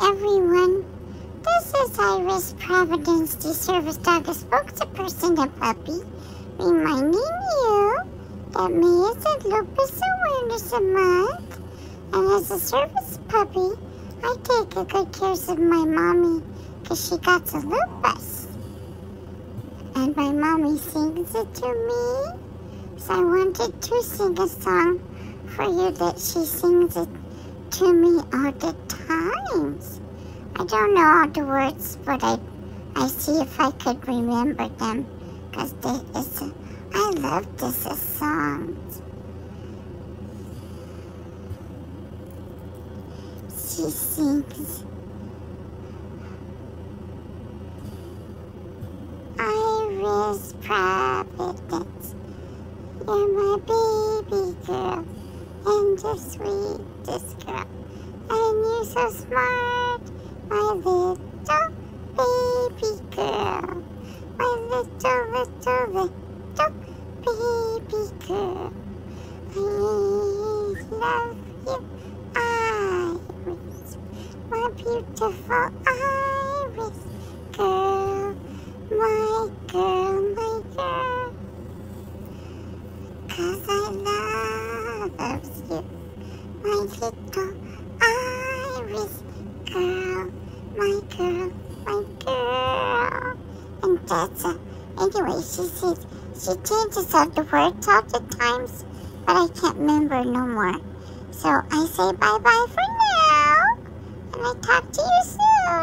everyone. This is Iris Providence, the service dog spokesperson of Puppy, reminding you that May is a Lupus Awareness Month, and as a service puppy, I take a good care of my mommy because she got the lupus. And my mommy sings it to me, so I wanted to sing a song for you that she sings it to me all the times. I don't know all the words, but I, I see if I could remember them, because it's, I love this uh, song. She sings. Iris Providence, you're my baby girl and. You're so smart, my little baby girl. My little, little, little baby girl. I love you, Iris. My beautiful Iris girl. My girl, my girl. Cause I love you, my little Anyway, she says she changes all the words all the times, but I can't remember no more. So I say bye bye for now, and I talk to you soon.